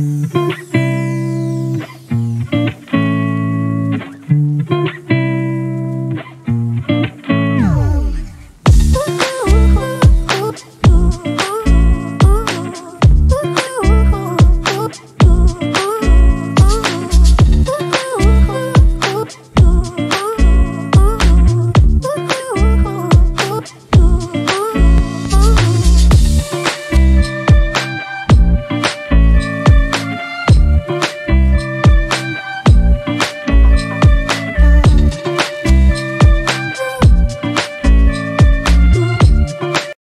Bye.